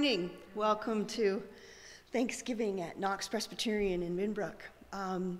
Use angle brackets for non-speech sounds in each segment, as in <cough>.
Morning. Welcome to Thanksgiving at Knox Presbyterian in Binbrook. Um,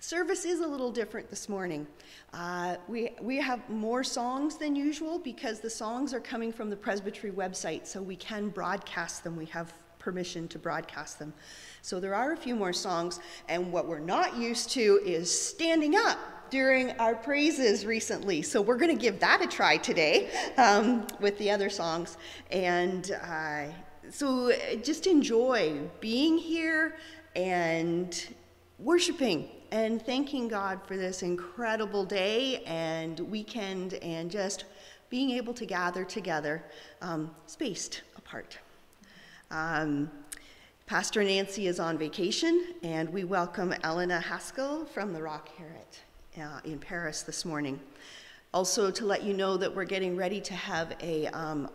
service is a little different this morning. Uh, we, we have more songs than usual because the songs are coming from the Presbytery website, so we can broadcast them. We have permission to broadcast them. So there are a few more songs, and what we're not used to is standing up during our praises recently. So we're going to give that a try today um, with the other songs. And uh, so just enjoy being here and worshiping and thanking God for this incredible day and weekend and just being able to gather together, um, spaced apart. Um, Pastor Nancy is on vacation, and we welcome Elena Haskell from the Raw Carrot uh, in Paris this morning. Also, to let you know that we're getting ready to have a um,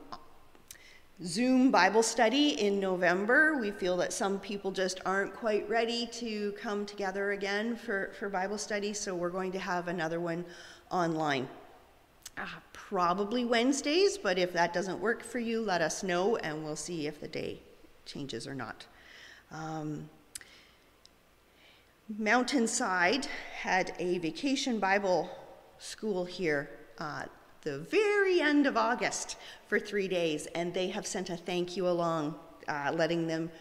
Zoom Bible study in November. We feel that some people just aren't quite ready to come together again for, for Bible study, so we're going to have another one online. Uh, probably Wednesdays, but if that doesn't work for you, let us know and we'll see if the day changes or not. Um, Mountainside had a vacation Bible school here uh, the very end of August for three days, and they have sent a thank you along, uh, letting them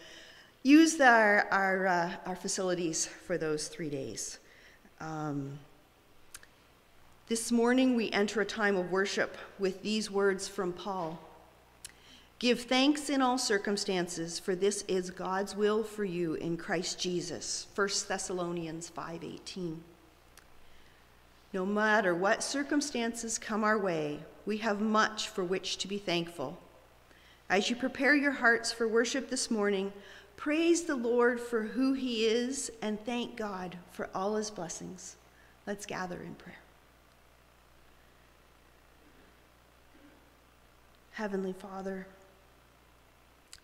use our, our, uh, our facilities for those three days. Um, this morning, we enter a time of worship with these words from Paul. Give thanks in all circumstances, for this is God's will for you in Christ Jesus. 1 Thessalonians 5:18. No matter what circumstances come our way, we have much for which to be thankful. As you prepare your hearts for worship this morning, praise the Lord for who he is and thank God for all his blessings. Let's gather in prayer. Heavenly Father,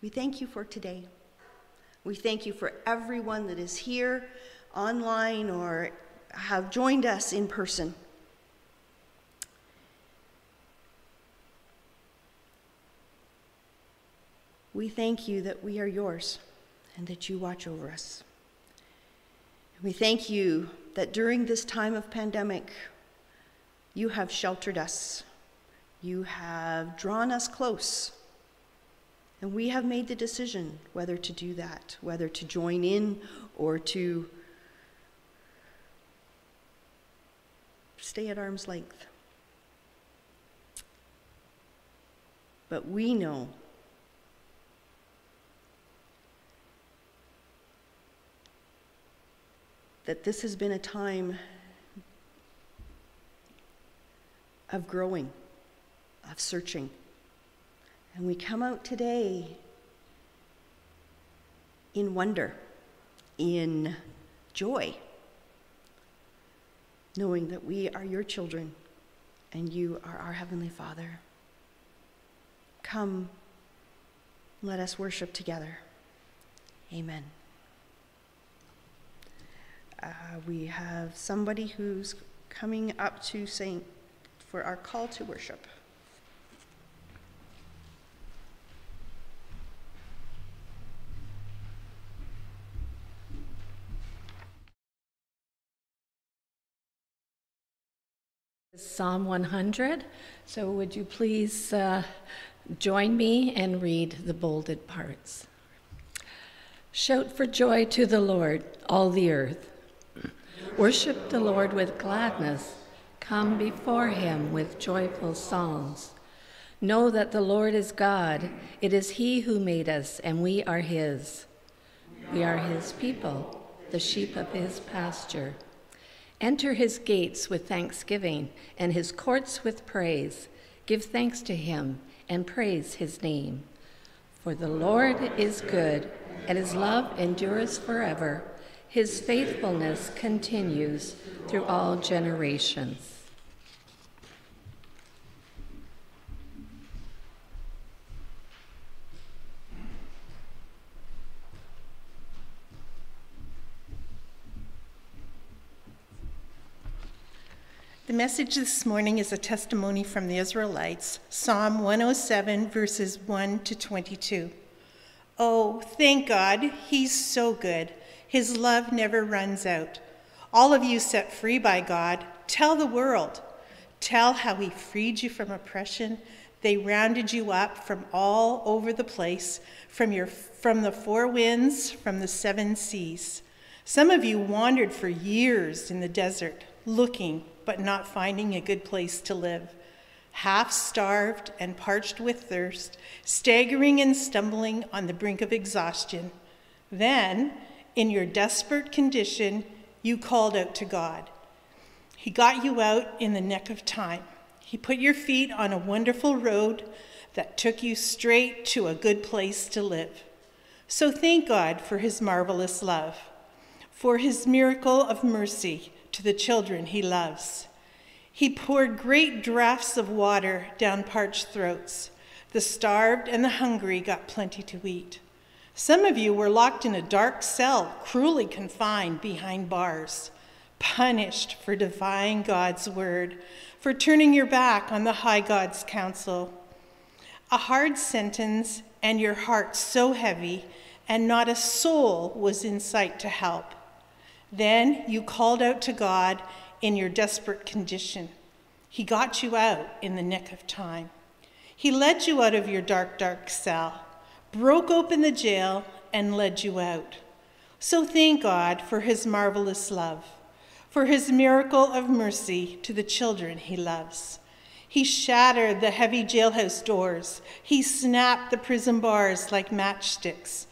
we thank you for today. We thank you for everyone that is here online or have joined us in person. We thank you that we are yours and that you watch over us. We thank you that during this time of pandemic, you have sheltered us. You have drawn us close and we have made the decision whether to do that, whether to join in or to stay at arm's length. But we know that this has been a time of growing, of searching. And we come out today in wonder, in joy, knowing that we are your children and you are our Heavenly Father. Come, let us worship together. Amen. Uh, we have somebody who's coming up to sing for our call to worship. Psalm 100. So, would you please uh, join me and read the bolded parts? Shout for joy to the Lord, all the earth. Worship the Lord with gladness. Come before him with joyful songs. Know that the Lord is God. It is he who made us, and we are his. We are his people, the sheep of his pasture. Enter his gates with thanksgiving and his courts with praise. Give thanks to him and praise his name. For the Lord is good, and his love endures forever. His faithfulness continues through all generations. The message this morning is a testimony from the Israelites, Psalm 107, verses 1 to 22. Oh, thank God, He's so good. His love never runs out. All of you set free by God, tell the world. Tell how He freed you from oppression. They rounded you up from all over the place, from, your, from the four winds, from the seven seas. Some of you wandered for years in the desert, looking but not finding a good place to live, half starved and parched with thirst, staggering and stumbling on the brink of exhaustion. Then, in your desperate condition, you called out to God. He got you out in the neck of time. He put your feet on a wonderful road that took you straight to a good place to live. So thank God for his marvelous love, for his miracle of mercy to the children he loves. He poured great draughts of water down parched throats. The starved and the hungry got plenty to eat. Some of you were locked in a dark cell, cruelly confined behind bars, punished for defying God's word, for turning your back on the high God's counsel. A hard sentence, and your heart so heavy, and not a soul was in sight to help. Then you called out to God in your desperate condition. He got you out in the nick of time. He led you out of your dark, dark cell, broke open the jail, and led you out. So thank God for his marvelous love, for his miracle of mercy to the children he loves. He shattered the heavy jailhouse doors. He snapped the prison bars like matchsticks.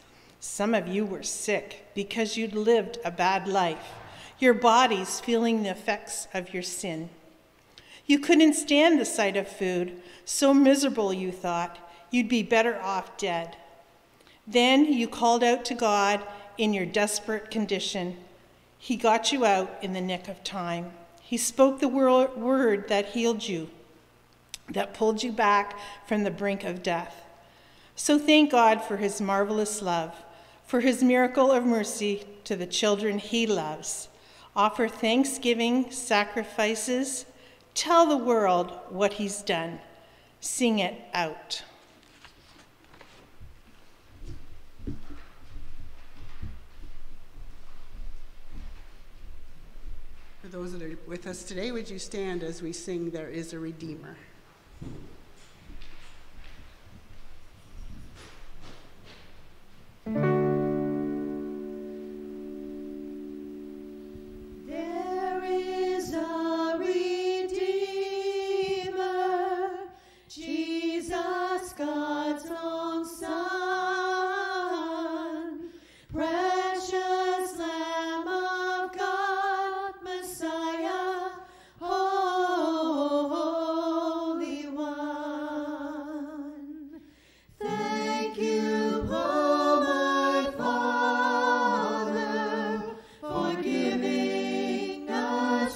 Some of you were sick because you'd lived a bad life, your bodies feeling the effects of your sin. You couldn't stand the sight of food, so miserable you thought you'd be better off dead. Then you called out to God in your desperate condition. He got you out in the nick of time. He spoke the word that healed you, that pulled you back from the brink of death. So thank God for his marvelous love for his miracle of mercy to the children he loves. Offer thanksgiving sacrifices. Tell the world what he's done. Sing it out. For those that are with us today, would you stand as we sing There is a Redeemer?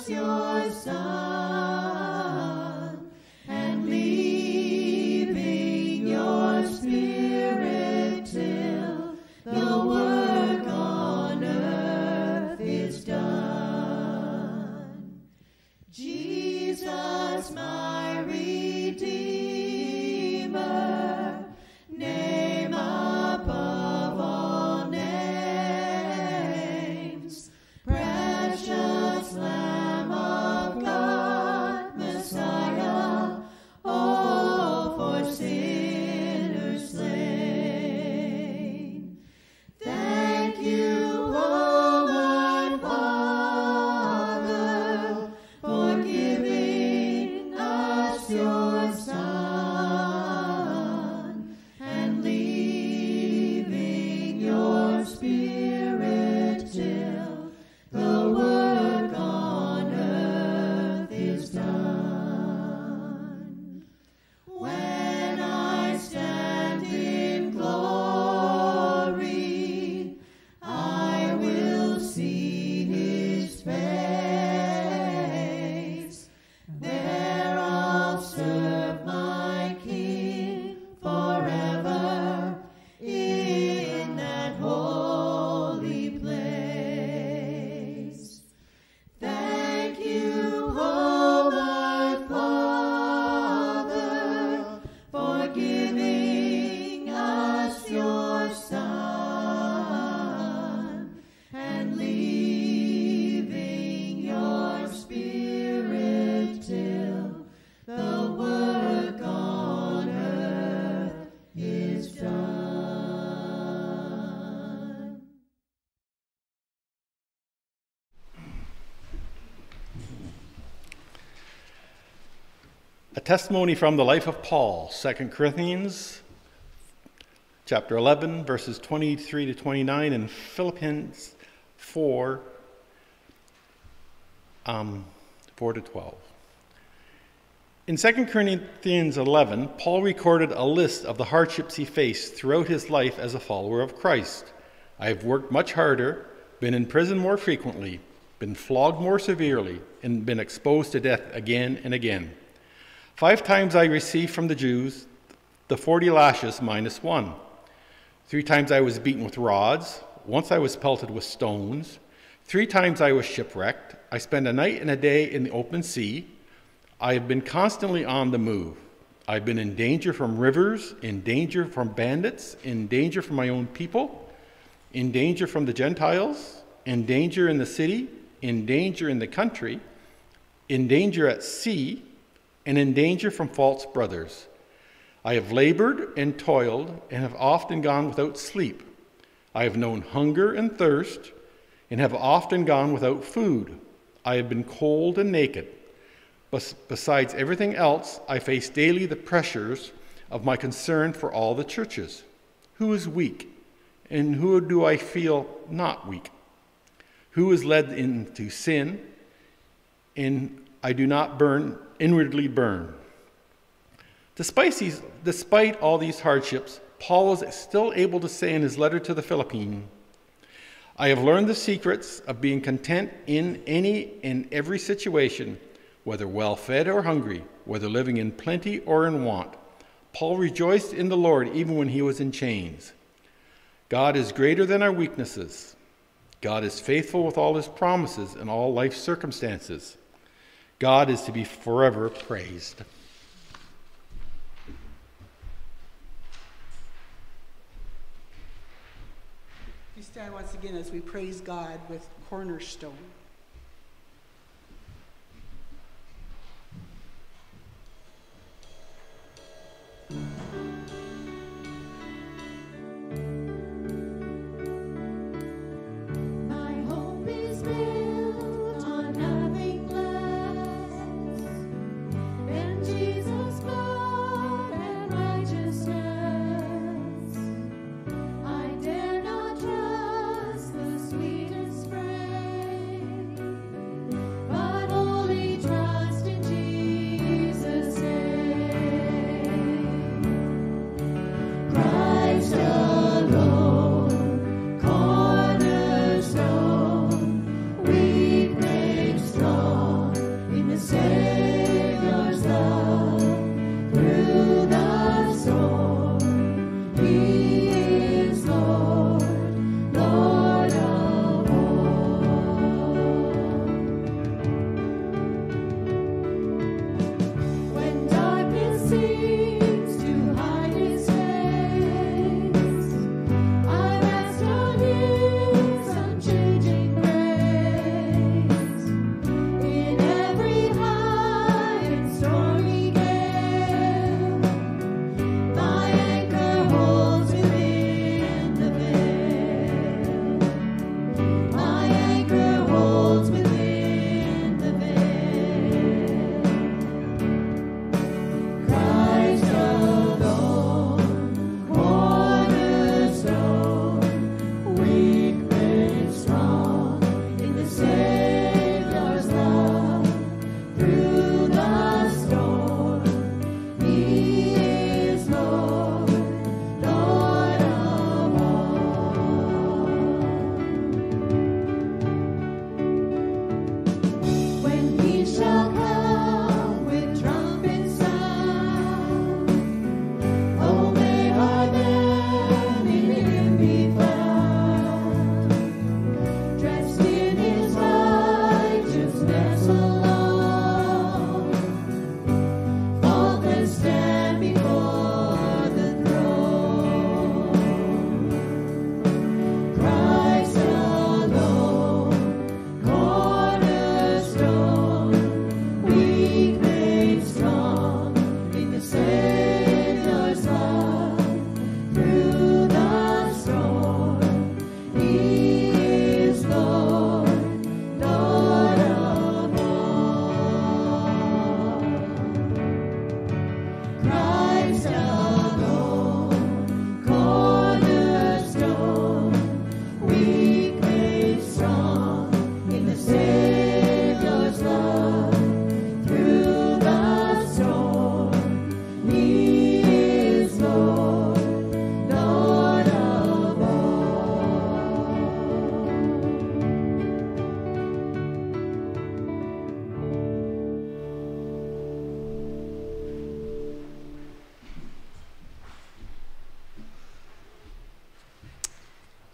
your son. Testimony from the life of Paul, 2 Corinthians chapter 11, verses 23 to 29, and Philippians 4, um, 4 to 12. In 2 Corinthians 11, Paul recorded a list of the hardships he faced throughout his life as a follower of Christ. I have worked much harder, been in prison more frequently, been flogged more severely, and been exposed to death again and again. Five times I received from the Jews the 40 lashes minus one. Three times I was beaten with rods. Once I was pelted with stones. Three times I was shipwrecked. I spent a night and a day in the open sea. I have been constantly on the move. I've been in danger from rivers, in danger from bandits, in danger from my own people, in danger from the Gentiles, in danger in the city, in danger in the country, in danger at sea, and in danger from false brothers. I have labored and toiled and have often gone without sleep. I have known hunger and thirst and have often gone without food. I have been cold and naked. Besides everything else, I face daily the pressures of my concern for all the churches. Who is weak? And who do I feel not weak? Who is led into sin? And I do not burn, inwardly burn. Despite, these, despite all these hardships, Paul was still able to say in his letter to the Philippians, I have learned the secrets of being content in any and every situation whether well fed or hungry, whether living in plenty or in want. Paul rejoiced in the Lord even when he was in chains. God is greater than our weaknesses. God is faithful with all his promises in all life circumstances. God is to be forever praised. We stand once again as we praise God with cornerstone.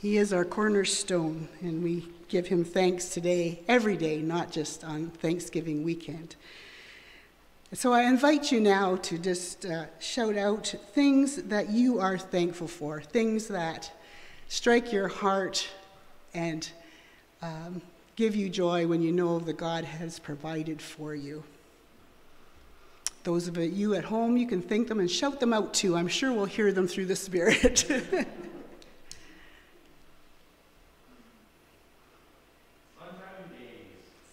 He is our cornerstone, and we give him thanks today, every day, not just on Thanksgiving weekend. So I invite you now to just uh, shout out things that you are thankful for, things that strike your heart and um, give you joy when you know that God has provided for you. Those of you at home, you can think them and shout them out too. I'm sure we'll hear them through the Spirit. <laughs>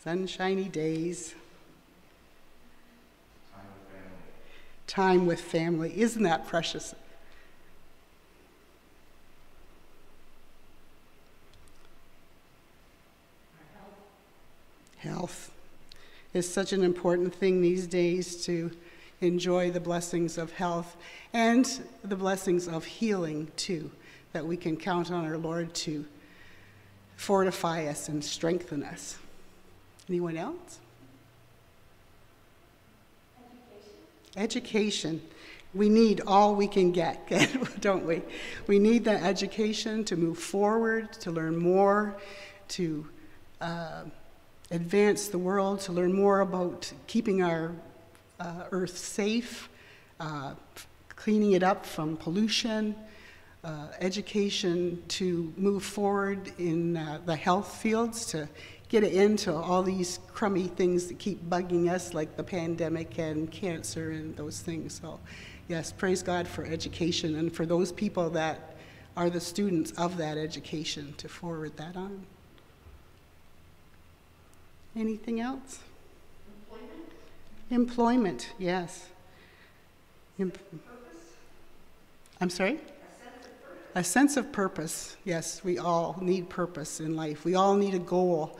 Sunshiny days. Time with family. Isn't that precious? Health is such an important thing these days to enjoy the blessings of health and the blessings of healing too, that we can count on our Lord to fortify us and strengthen us. Anyone else? Education. Education. We need all we can get, <laughs> don't we? We need that education to move forward, to learn more, to uh, advance the world, to learn more about keeping our uh, earth safe, uh, cleaning it up from pollution, uh, education to move forward in uh, the health fields, to get into all these crummy things that keep bugging us, like the pandemic and cancer and those things. So, yes, praise God for education and for those people that are the students of that education to forward that on. Anything else? Employment. Employment, yes. Em- I'm sorry? A sense of purpose. Yes, we all need purpose in life. We all need a goal.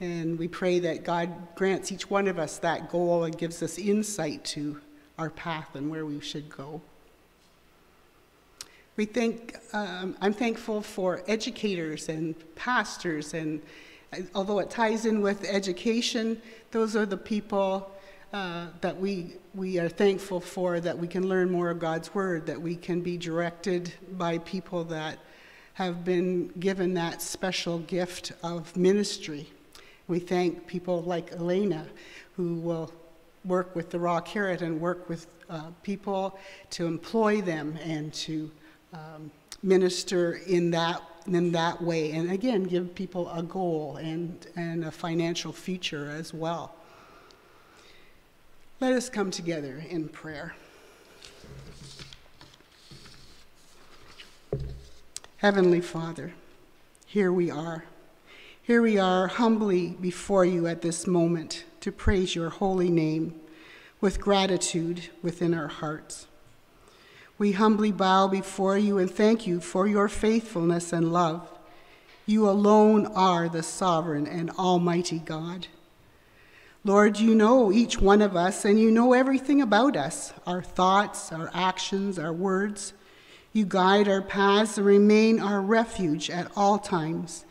And we pray that God grants each one of us that goal and gives us insight to our path and where we should go. We think, um, I'm thankful for educators and pastors, and although it ties in with education, those are the people uh, that we, we are thankful for, that we can learn more of God's Word, that we can be directed by people that have been given that special gift of ministry. We thank people like Elena, who will work with the Raw Carrot and work with uh, people to employ them and to um, minister in that in that way, and again give people a goal and and a financial future as well. Let us come together in prayer. Heavenly Father, here we are. Here we are humbly before you at this moment to praise your holy name with gratitude within our hearts. We humbly bow before you and thank you for your faithfulness and love. You alone are the sovereign and almighty God. Lord, you know each one of us and you know everything about us our thoughts, our actions, our words. You guide our paths and remain our refuge at all times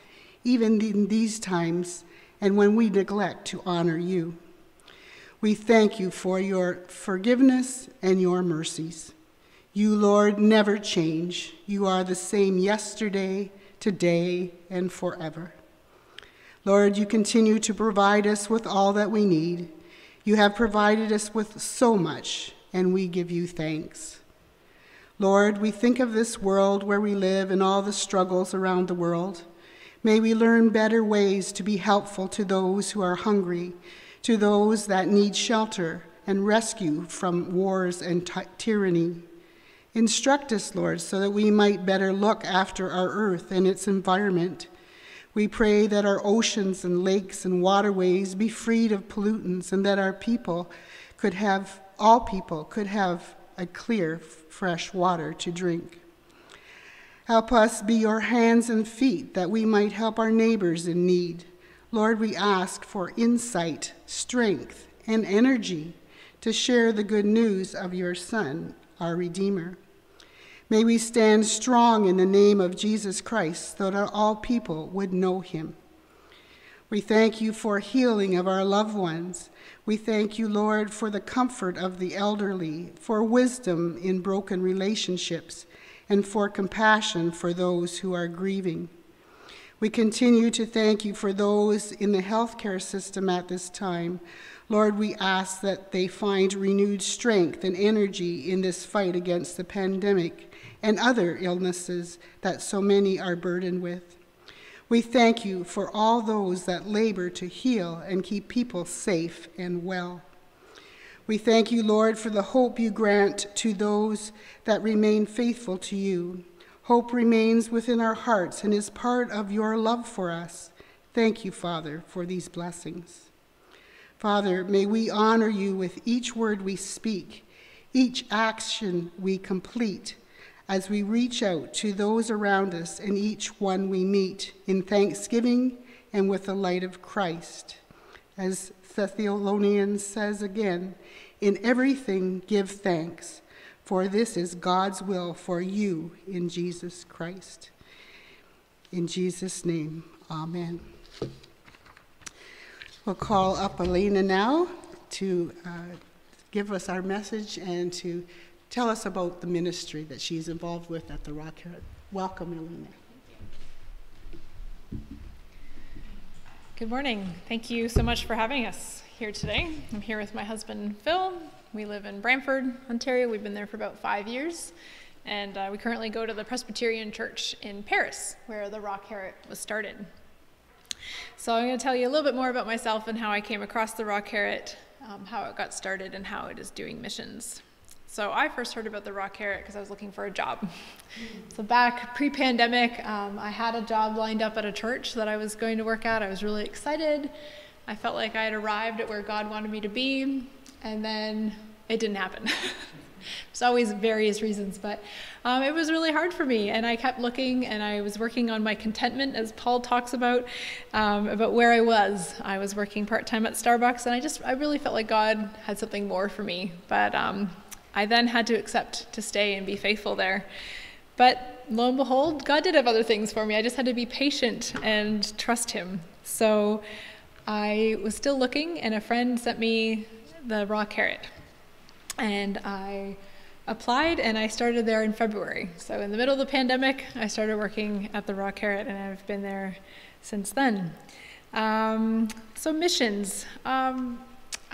even in these times and when we neglect to honor you. We thank you for your forgiveness and your mercies. You, Lord, never change. You are the same yesterday, today, and forever. Lord, you continue to provide us with all that we need. You have provided us with so much, and we give you thanks. Lord, we think of this world where we live and all the struggles around the world. May we learn better ways to be helpful to those who are hungry, to those that need shelter and rescue from wars and ty- tyranny. Instruct us, Lord, so that we might better look after our earth and its environment. We pray that our oceans and lakes and waterways be freed of pollutants and that our people could have, all people could have a clear, fresh water to drink. Help us be your hands and feet that we might help our neighbors in need. Lord, we ask for insight, strength, and energy to share the good news of your Son, our Redeemer. May we stand strong in the name of Jesus Christ so that all people would know him. We thank you for healing of our loved ones. We thank you, Lord, for the comfort of the elderly, for wisdom in broken relationships, and for compassion for those who are grieving. We continue to thank you for those in the healthcare system at this time. Lord, we ask that they find renewed strength and energy in this fight against the pandemic and other illnesses that so many are burdened with. We thank you for all those that labor to heal and keep people safe and well. We thank you, Lord, for the hope you grant to those that remain faithful to you. Hope remains within our hearts and is part of your love for us. Thank you, Father, for these blessings. Father, may we honor you with each word we speak, each action we complete, as we reach out to those around us and each one we meet in thanksgiving and with the light of Christ. As Thessalonians says again, in everything give thanks for this is God's will for you in Jesus Christ. In Jesus' name, amen. We'll call up Elena now to uh, give us our message and to tell us about the ministry that she's involved with at the Rock Welcome, Elena. Good morning. Thank you so much for having us here today. I'm here with my husband, Phil, we live in Brantford, Ontario. We've been there for about five years. And uh, we currently go to the Presbyterian Church in Paris, where the Raw Carrot was started. So I'm going to tell you a little bit more about myself and how I came across the Raw Carrot, um, how it got started, and how it is doing missions. So I first heard about the Raw Carrot because I was looking for a job. <laughs> So back pre-pandemic, um, I had a job lined up at a church that I was going to work at. I was really excited. I felt like I had arrived at where God wanted me to be and then it didn't happen. <laughs> There's always various reasons, but um, it was really hard for me. And I kept looking and I was working on my contentment, as Paul talks about, um, about where I was. I was working part time at Starbucks and I just, I really felt like God had something more for me. But um, I then had to accept to stay and be faithful there. But lo and behold, God did have other things for me. I just had to be patient and trust Him. So I was still looking, and a friend sent me the raw carrot. And I applied and I started there in February. So, in the middle of the pandemic, I started working at the Raw Carrot and I've been there since then. Um, so, missions. Um,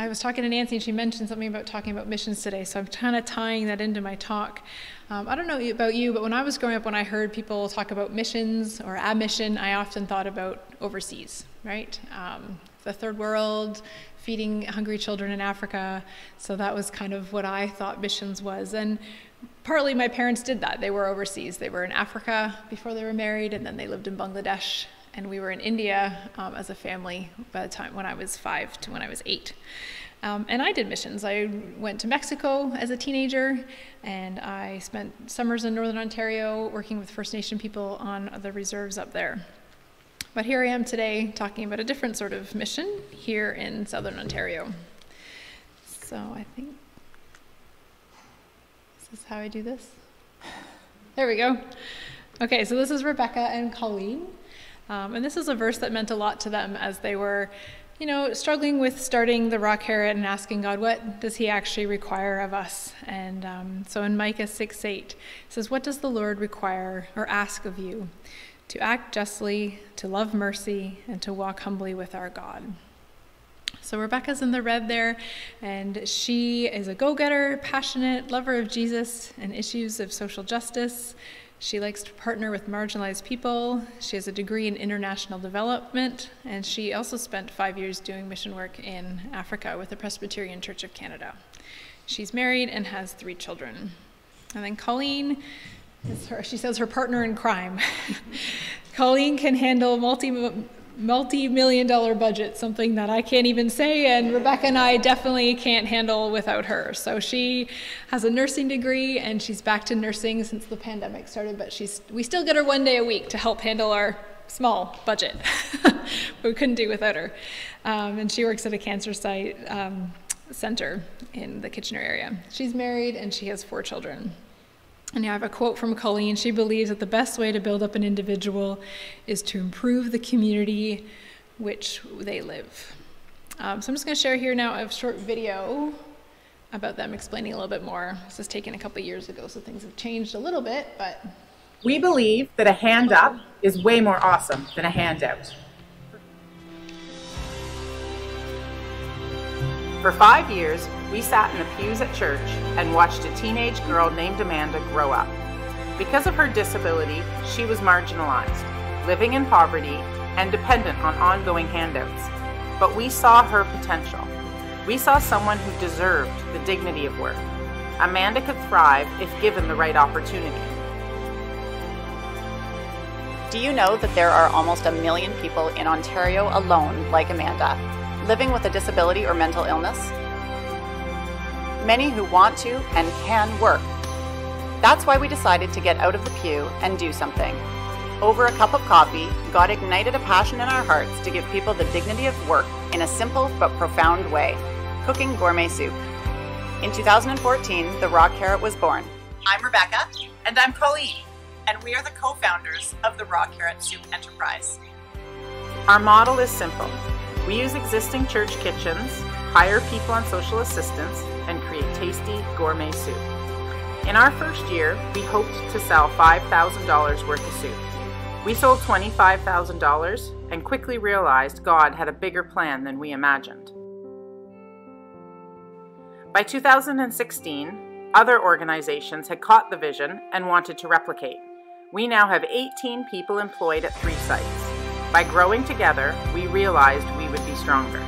I was talking to Nancy and she mentioned something about talking about missions today, so I'm kind of tying that into my talk. Um, I don't know about you, but when I was growing up, when I heard people talk about missions or a mission, I often thought about overseas, right? Um, the third world, feeding hungry children in Africa. So that was kind of what I thought missions was. And partly my parents did that. They were overseas. They were in Africa before they were married, and then they lived in Bangladesh. And we were in India um, as a family by the time when I was five to when I was eight. Um, and I did missions. I went to Mexico as a teenager, and I spent summers in Northern Ontario working with First Nation people on the reserves up there. But here I am today talking about a different sort of mission here in southern Ontario. So I think this is how I do this. There we go. Okay, so this is Rebecca and Colleen. Um, and this is a verse that meant a lot to them as they were, you know, struggling with starting the Raw Carrot and asking God, what does He actually require of us? And um, so in Micah 6 8, it says, What does the Lord require or ask of you? to act justly, to love mercy, and to walk humbly with our God. So Rebecca's in the red there, and she is a go getter, passionate, lover of Jesus and issues of social justice. She likes to partner with marginalized people. She has a degree in international development, and she also spent five years doing mission work in Africa with the Presbyterian Church of Canada. She's married and has three children. And then Colleen is her, she says her partner in crime. <laughs> Colleen can handle multi multi-million dollar budget, something that I can't even say, and Rebecca and I definitely can't handle without her. So she has a nursing degree, and she's back to nursing since the pandemic started. But she's we still get her one day a week to help handle our small budget. <laughs> we couldn't do without her. Um, and she works at a cancer site um, center in the Kitchener area. She's married and she has four children. And I have a quote from Colleen. She believes that the best way to build up an individual is to improve the community which they live. Um, so I'm just going to share here now a short video about them explaining a little bit more. This was taken a couple years ago, so things have changed a little bit, but We believe that a hand up is way more awesome than a handout. For five years, we sat in the pews at church and watched a teenage girl named Amanda grow up. Because of her disability, she was marginalized, living in poverty, and dependent on ongoing handouts. But we saw her potential. We saw someone who deserved the dignity of work. Amanda could thrive if given the right opportunity. Do you know that there are almost a million people in Ontario alone, like Amanda, living with a disability or mental illness? Many who want to and can work. That's why we decided to get out of the pew and do something. Over a cup of coffee, God ignited a passion in our hearts to give people the dignity of work in a simple but profound way cooking gourmet soup. In 2014, the Raw Carrot was born. I'm Rebecca. And I'm Colleen, and we are the co founders of the Raw Carrot Soup Enterprise. Our model is simple we use existing church kitchens, hire people on social assistance, and create tasty gourmet soup. In our first year, we hoped to sell $5,000 worth of soup. We sold $25,000 and quickly realized God had a bigger plan than we imagined. By 2016, other organizations had caught the vision and wanted to replicate. We now have 18 people employed at three sites. By growing together, we realized we would be stronger.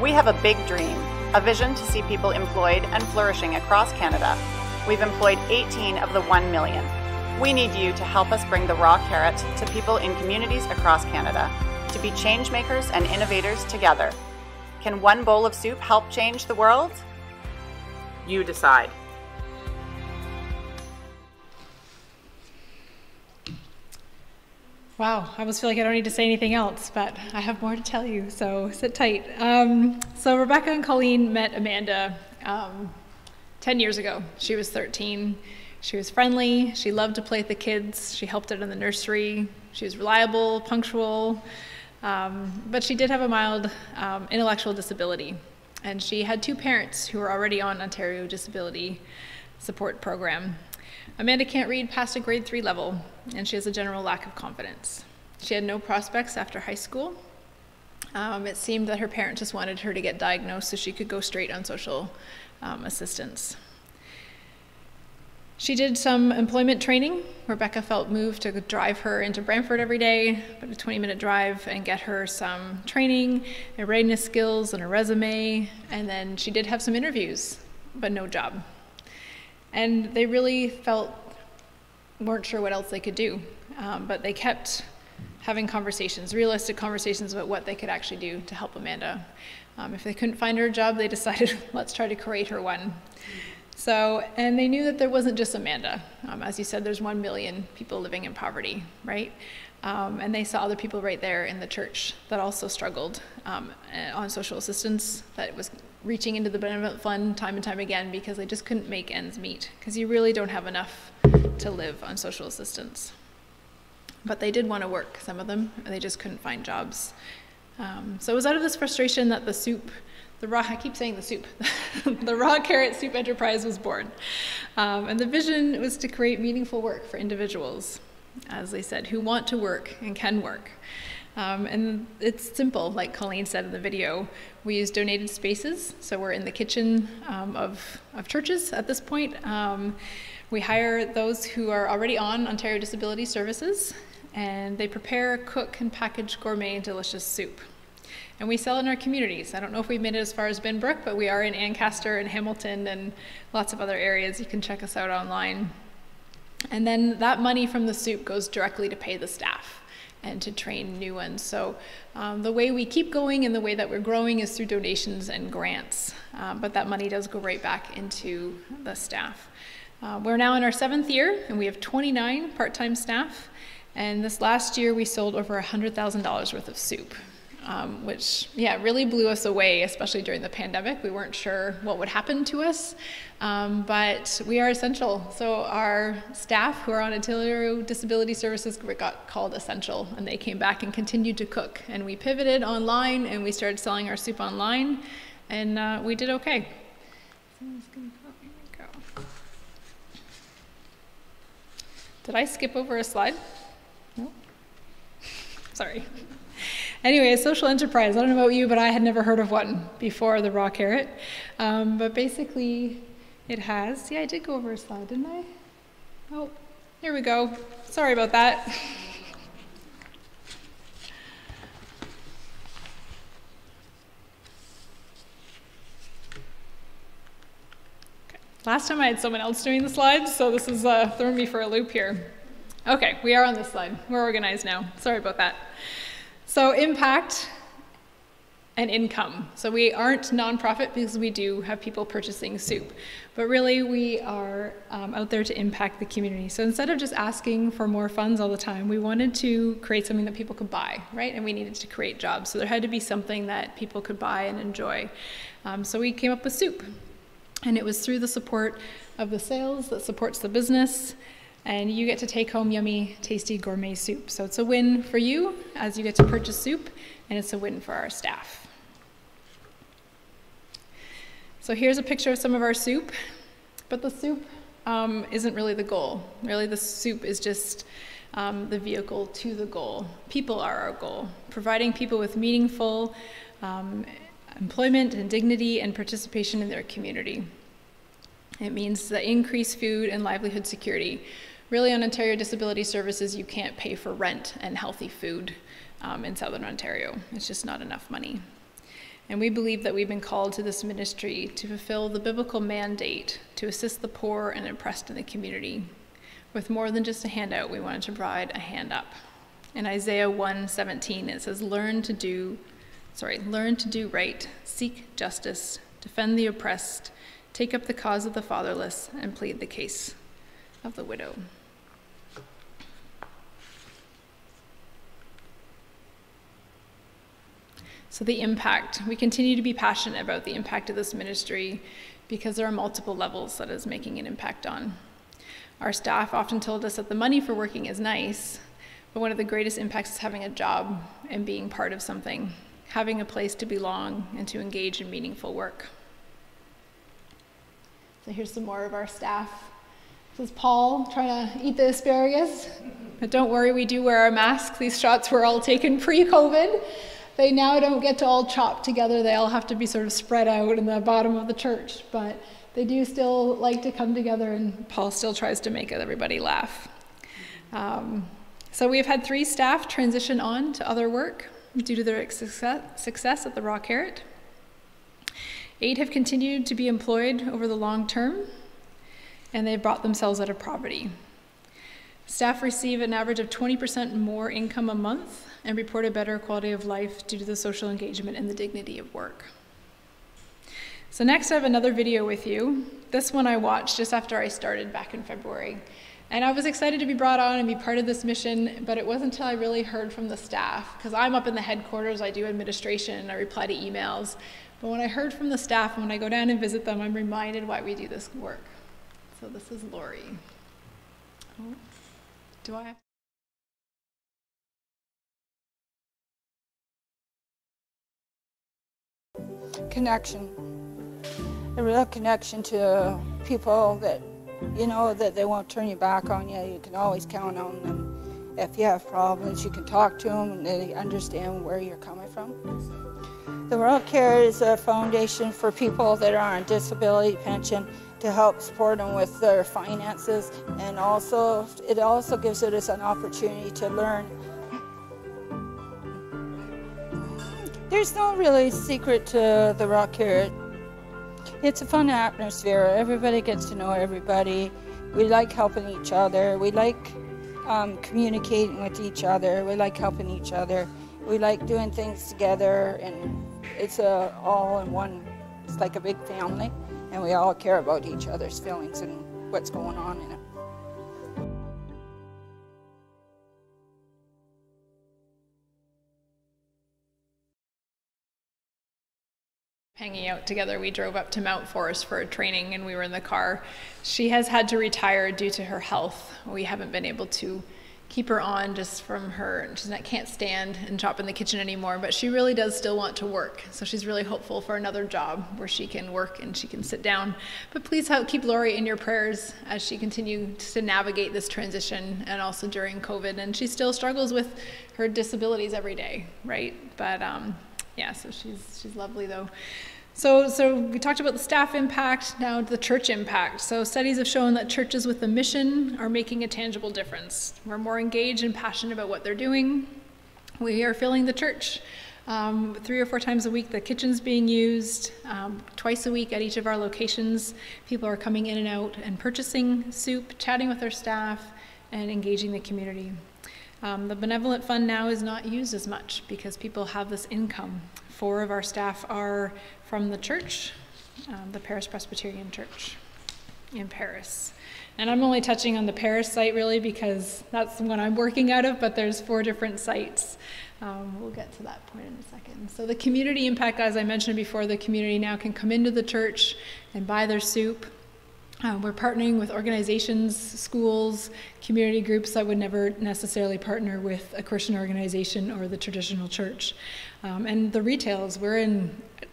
We have a big dream, a vision to see people employed and flourishing across Canada. We've employed 18 of the 1 million. We need you to help us bring the raw carrot to people in communities across Canada, to be change makers and innovators together. Can one bowl of soup help change the world? You decide. Wow, I almost feel like I don't need to say anything else, but I have more to tell you, so sit tight. Um, so, Rebecca and Colleen met Amanda um, 10 years ago. She was 13. She was friendly. She loved to play with the kids. She helped out in the nursery. She was reliable, punctual, um, but she did have a mild um, intellectual disability. And she had two parents who were already on Ontario Disability Support Program. Amanda can't read past a grade three level, and she has a general lack of confidence. She had no prospects after high school. Um, it seemed that her parents just wanted her to get diagnosed so she could go straight on social um, assistance. She did some employment training. Rebecca felt moved to drive her into Brantford every day, about a 20 minute drive, and get her some training and readiness skills and a resume. And then she did have some interviews, but no job. And they really felt, weren't sure what else they could do. Um, but they kept having conversations, realistic conversations about what they could actually do to help Amanda. Um, if they couldn't find her a job, they <laughs> decided, let's try to create her one. So, and they knew that there wasn't just Amanda. Um, as you said, there's one million people living in poverty, right? Um, and they saw other people right there in the church that also struggled um, on social assistance, that was reaching into the benevolent fund time and time again because they just couldn't make ends meet, because you really don't have enough to live on social assistance. But they did want to work, some of them, and they just couldn't find jobs. Um, so it was out of this frustration that the soup the raw, I keep saying the soup, <laughs> the raw carrot soup enterprise was born. Um, and the vision was to create meaningful work for individuals, as they said, who want to work and can work. Um, and it's simple, like Colleen said in the video. We use donated spaces, so we're in the kitchen um, of, of churches at this point. Um, we hire those who are already on Ontario Disability Services, and they prepare, cook, and package gourmet and delicious soup and we sell in our communities. I don't know if we've made it as far as Binbrook, but we are in Ancaster and Hamilton and lots of other areas. You can check us out online. And then that money from the soup goes directly to pay the staff and to train new ones. So um, the way we keep going and the way that we're growing is through donations and grants, um, but that money does go right back into the staff. Uh, we're now in our seventh year and we have 29 part-time staff. And this last year we sold over $100,000 worth of soup um, which, yeah, really blew us away, especially during the pandemic. We weren't sure what would happen to us, um, but we are essential. So our staff who are on Ontario Disability Services got called essential, and they came back and continued to cook. And we pivoted online, and we started selling our soup online, and uh, we did okay. Did I skip over a slide? No. <laughs> Sorry. Anyway, a social enterprise. I don't know about you, but I had never heard of one before the raw carrot. Um, but basically, it has. Yeah, I did go over a slide, didn't I? Oh, here we go. Sorry about that. Last time I had someone else doing the slides, so this is uh, throwing me for a loop here. Okay, we are on this slide. We're organized now. Sorry about that. So, impact and income. So, we aren't nonprofit because we do have people purchasing soup, but really we are um, out there to impact the community. So, instead of just asking for more funds all the time, we wanted to create something that people could buy, right? And we needed to create jobs. So, there had to be something that people could buy and enjoy. Um, so, we came up with soup. And it was through the support of the sales that supports the business. And you get to take home yummy, tasty gourmet soup. So it's a win for you as you get to purchase soup, and it's a win for our staff. So here's a picture of some of our soup, but the soup um, isn't really the goal. Really, the soup is just um, the vehicle to the goal. People are our goal, providing people with meaningful um, employment and dignity and participation in their community. It means the increased food and livelihood security. Really, on Ontario Disability Services, you can't pay for rent and healthy food um, in Southern Ontario. It's just not enough money. And we believe that we've been called to this ministry to fulfill the biblical mandate to assist the poor and oppressed in the community. With more than just a handout, we wanted to provide a hand up. In Isaiah 1:17, it says, "Learn to do sorry, learn to do right, seek justice, defend the oppressed, take up the cause of the fatherless, and plead the case of the widow. So, the impact. We continue to be passionate about the impact of this ministry because there are multiple levels that is making an impact on. Our staff often told us that the money for working is nice, but one of the greatest impacts is having a job and being part of something having a place to belong and to engage in meaningful work. So here's some more of our staff. This is Paul trying to eat the asparagus. But don't worry, we do wear our masks. These shots were all taken pre COVID. They now don't get to all chop together, they all have to be sort of spread out in the bottom of the church. But they do still like to come together, and Paul still tries to make everybody laugh. Um, so we've had three staff transition on to other work due to their success at the Raw Carrot. Eight have continued to be employed over the long term, and they've brought themselves out of poverty. Staff receive an average of 20% more income a month and report a better quality of life due to the social engagement and the dignity of work. So, next, I have another video with you. This one I watched just after I started back in February. And I was excited to be brought on and be part of this mission, but it wasn't until I really heard from the staff, because I'm up in the headquarters, I do administration, I reply to emails. But when I heard from the staff and when I go down and visit them, I'm reminded why we do this work. So this is Lori. Oh, do I? Connection. A real connection to people that you know that they won't turn you back on you. You can always count on them. If you have problems, you can talk to them and they understand where you're coming from. The Raw Carrot is a foundation for people that are on disability pension to help support them with their finances and also it also gives us an opportunity to learn there's no really secret to the Raw Carrot it's a fun atmosphere. Everybody gets to know everybody. We like helping each other. We like um, communicating with each other. We like helping each other. We like doing things together, and it's a all in one. It's like a big family, and we all care about each other's feelings and what's going on in it. hanging out together. We drove up to Mount Forest for a training and we were in the car. She has had to retire due to her health. We haven't been able to keep her on just from her. She can't stand and chop in the kitchen anymore, but she really does still want to work. So she's really hopeful for another job where she can work and she can sit down. But please help keep Lori in your prayers as she continues to navigate this transition and also during COVID. And she still struggles with her disabilities every day, right? But um, yeah, so she's she's lovely though. So, so we talked about the staff impact, now the church impact. So studies have shown that churches with a mission are making a tangible difference. We're more engaged and passionate about what they're doing. We are filling the church. Um, three or four times a week, the kitchen's being used. Um, twice a week at each of our locations, people are coming in and out and purchasing soup, chatting with their staff, and engaging the community. Um, the benevolent fund now is not used as much because people have this income. Four of our staff are from the church, um, the Paris Presbyterian Church in Paris. And I'm only touching on the Paris site really because that's the one I'm working out of, but there's four different sites. Um, we'll get to that point in a second. So the community impact, as I mentioned before, the community now can come into the church and buy their soup. Uh, we're partnering with organizations, schools, community groups that would never necessarily partner with a Christian organization or the traditional church. Um, and the retails, we're in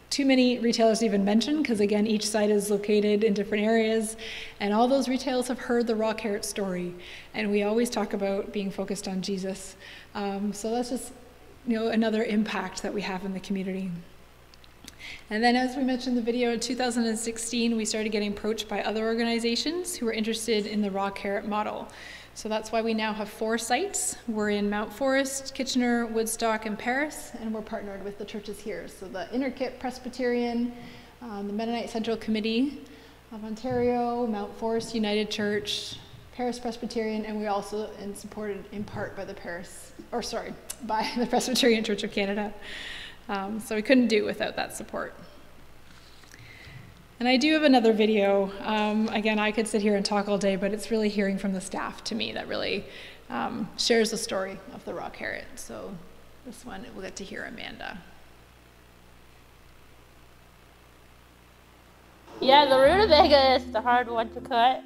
too many retailers to even mention because again each site is located in different areas and all those retailers have heard the raw carrot story and we always talk about being focused on jesus. Um, so that's just you know another impact that we have in the community and then as we mentioned in the video in 2016 we started getting approached by other organizations who were interested in the raw carrot model so that's why we now have four sites. We're in Mount Forest, Kitchener, Woodstock, and Paris, and we're partnered with the churches here. So the Innerkit Presbyterian, um, the Mennonite Central Committee of Ontario, Mount Forest United Church, Paris Presbyterian, and we're also and supported in part by the Paris, or sorry, by <laughs> the Presbyterian Church of Canada. Um, so we couldn't do it without that support. And I do have another video. Um, again, I could sit here and talk all day, but it's really hearing from the staff to me that really um, shares the story of the raw carrot. So this one, we'll get to hear Amanda. Yeah, the rutabaga is the hard one to cut.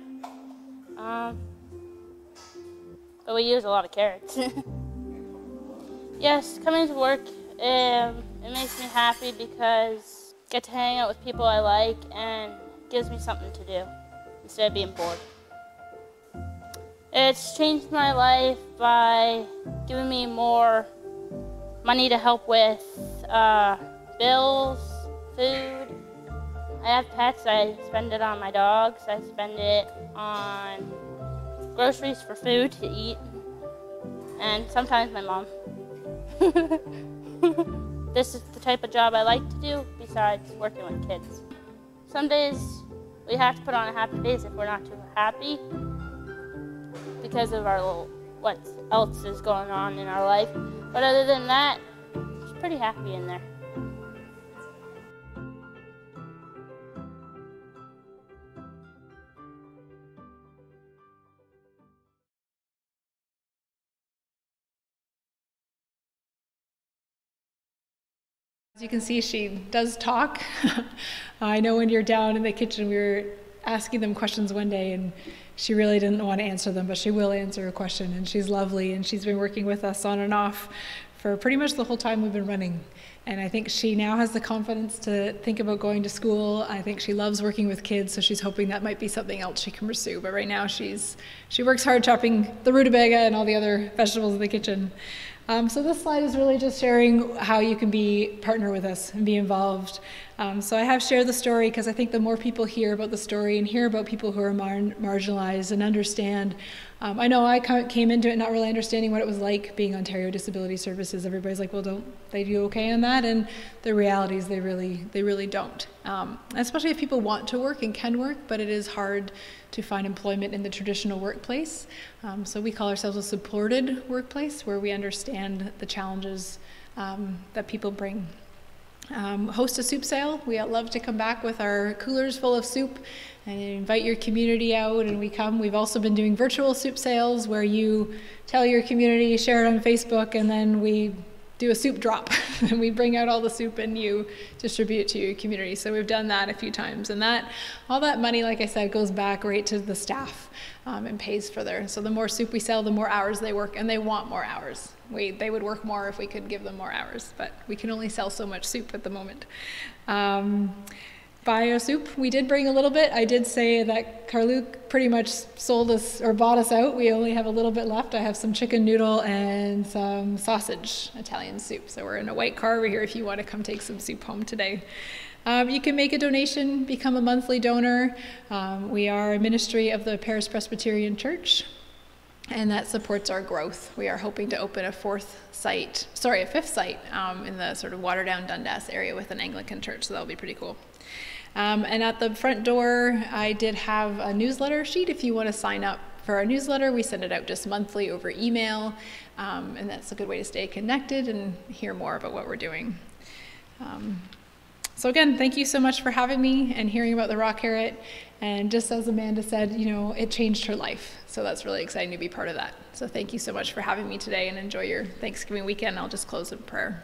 Um, but we use a lot of carrots. <laughs> yes, coming to work, um, it makes me happy because I get to hang out with people I like, and gives me something to do instead of being bored. It's changed my life by giving me more money to help with uh, bills, food. I have pets, I spend it on my dogs, I spend it on groceries for food to eat, and sometimes my mom. <laughs> this is the type of job I like to do besides working with kids. Some days we have to put on a happy face if we're not too happy because of our little what else is going on in our life. But other than that, it's pretty happy in there. As you can see, she does talk. <laughs> I know when you're down in the kitchen, we were asking them questions one day, and she really didn't want to answer them, but she will answer a question, and she's lovely, and she's been working with us on and off for pretty much the whole time we've been running. And I think she now has the confidence to think about going to school. I think she loves working with kids, so she's hoping that might be something else she can pursue. But right now, she's she works hard chopping the rutabaga and all the other vegetables in the kitchen. Um, so this slide is really just sharing how you can be partner with us and be involved. Um, so I have shared the story because I think the more people hear about the story and hear about people who are mar marginalized and understand. Um, I know I came into it not really understanding what it was like being Ontario Disability Services. Everybody's like, well, don't they do okay on that? And the reality is they really, they really don't. Um, especially if people want to work and can work, but it is hard to find employment in the traditional workplace. Um, so we call ourselves a supported workplace where we understand the challenges um, that people bring. Um, host a soup sale. We love to come back with our coolers full of soup and invite your community out and we come. We've also been doing virtual soup sales where you tell your community, share it on Facebook, and then we do a soup drop <laughs> and we bring out all the soup and you distribute to your community. So we've done that a few times. And that, all that money, like I said, goes back right to the staff um, and pays for their. So the more soup we sell, the more hours they work, and they want more hours. We, they would work more if we could give them more hours, but we can only sell so much soup at the moment. Um, bio soup. We did bring a little bit. I did say that Carluke pretty much sold us or bought us out. We only have a little bit left. I have some chicken noodle and some sausage Italian soup. So we're in a white car over here if you want to come take some soup home today. Um, you can make a donation, become a monthly donor. Um, we are a ministry of the Paris Presbyterian Church, and that supports our growth. We are hoping to open a fourth site, sorry, a fifth site um, in the sort of Waterdown Dundas area with an Anglican church, so that'll be pretty cool. Um, and at the front door, I did have a newsletter sheet if you want to sign up for our newsletter. We send it out just monthly over email, um, and that's a good way to stay connected and hear more about what we're doing. Um, so again, thank you so much for having me and hearing about the raw carrot. And just as Amanda said, you know, it changed her life. So that's really exciting to be part of that. So thank you so much for having me today and enjoy your Thanksgiving weekend. I'll just close in prayer.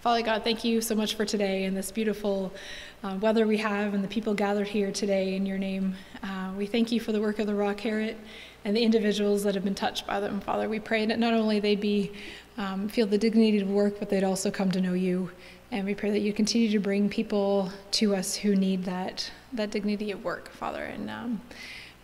Father God, thank you so much for today and this beautiful uh, weather we have and the people gathered here today in your name. Uh, we thank you for the work of the Raw Carrot and the individuals that have been touched by them, Father. We pray that not only they'd be um, feel the dignity of work, but they'd also come to know you. And we pray that you continue to bring people to us who need that that dignity of work, Father, and um,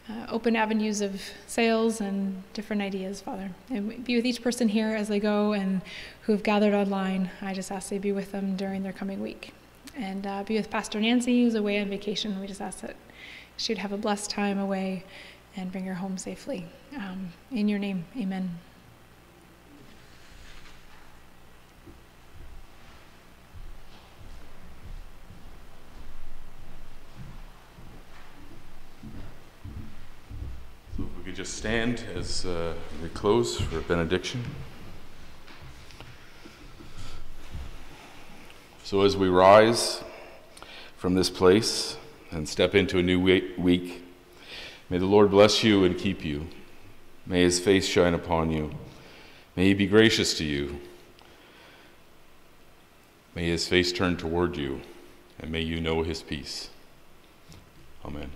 uh, open avenues of sales and different ideas, Father. And be with each person here as they go and who have gathered online. I just ask they be with them during their coming week. And uh, be with Pastor Nancy, who's away on vacation. We just ask that she'd have a blessed time away and bring her home safely. Um, in your name, amen. So if we could just stand as uh, we close for benediction. So as we rise from this place and step into a new week, may the Lord bless you and keep you. May his face shine upon you. May he be gracious to you. May his face turn toward you, and may you know his peace. Amen.